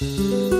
Música